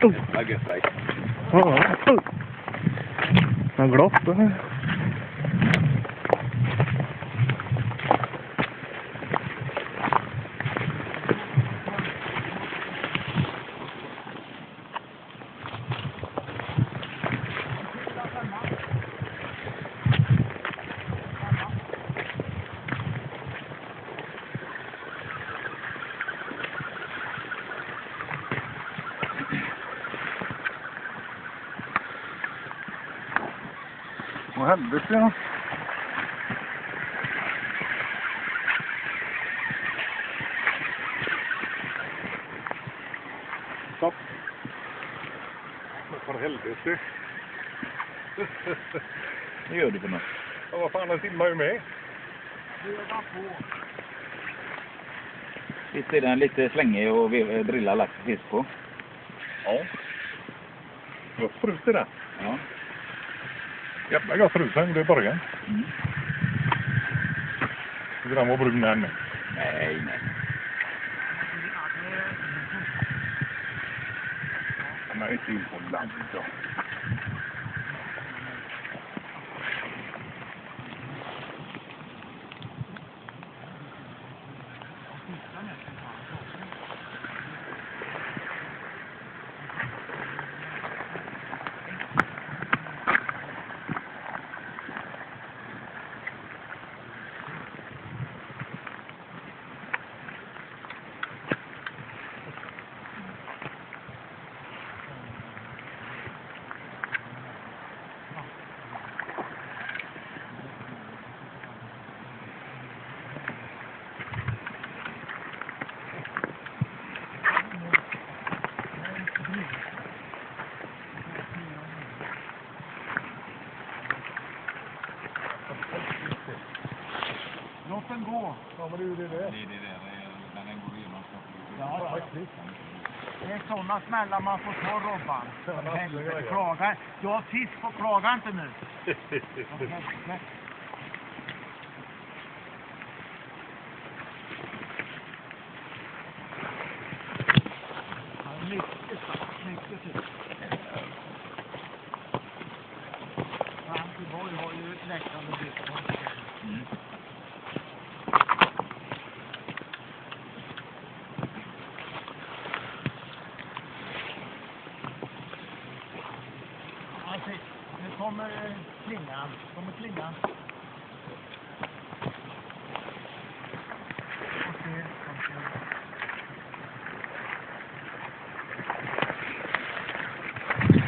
Ja. Oh. Han gloppar. Åh helvete ja. Stopp. Men för helvete. Vad gör du för något? Ja, vad fan, den simmar ju med. Visst är den lite slängig och ve- drilla lax och fisk på? Ja. Frus i den. Ja. Jävla gott den gjorde i början. Mm. Tycker den var brun den med. Nej, nej. Den är inte in på land ja. Låt den gå. Ja, men det är ju det det är. Det är det där, när den går igenom Ja, det är sådana smällar man får ta Robban. Helvete, Klaga. Du har fisk på klaga inte nu. För helvete. Ja, Mycket starkt, mycket fint. Antiborg har ju läckande fisk på Mm. Nu kommer eh, klingan. kommer klingan.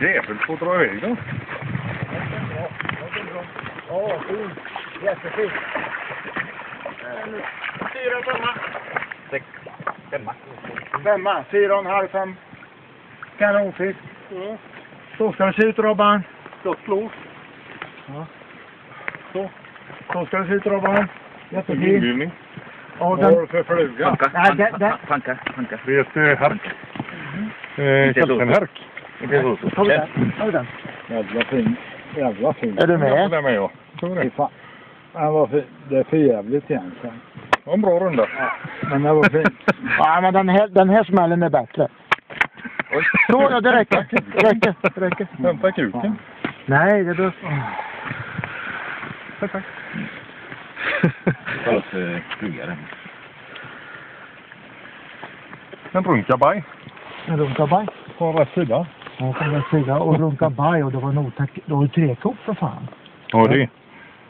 Jävel får dra iväg då. Ja, fint. Jättefint. Fyra, femma. Sex, femma. Femma. Fyra och en halv, fem. Kanonfisk. Så ska det se ut, Robban. Jag slår. Ja. Så. Så ska det se ut, Robban. Och Vad har du för fluga? Panka, Nej, det- panka, panka. Det är ett eh, härk. Eh. Kaptenhärk. Inte så. Tar vi den? Tar vi den? Jävla fin. Jävla fin. Är du Ja, med? den är med ja. Tror Fy det. Det är för jävligt egentligen. Det var en bra runda. Men det var fint. Ja, men den här, den här smällen är bättre. Så, ja, det räcker. Det räcker. Det räcker. Hämta kuken. Nej, det behövs... Tack. Kolla upp eh, flugare. En runkabaj. En runkabaj. På rätt sida. Ja, på rätt sida. Och runkabaj och det var en otäck... Det var ju trekok för fan. Ja, det. Ja,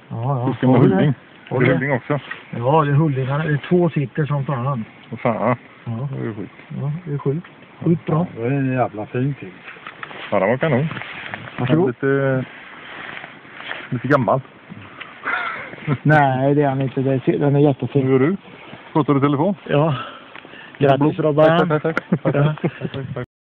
ja. Fiska med Har du det? hulling. Det är det? hulling också. Ja, det är hullingarna. Det är två sitter som fan. Vad fan. Ja, Det är ju sjukt. ja det är sjukt. Sjukt bra. Det var en jävla fin film. Ja, den var kanon. Varsågod. Lite, lite gammal. Nej, det är han inte. Är, den är Hur jättefin. gör du? Pratar du i telefon? Ja. Grattis Robban. Tack, tack, tack. tack. Ja. tack, tack, tack.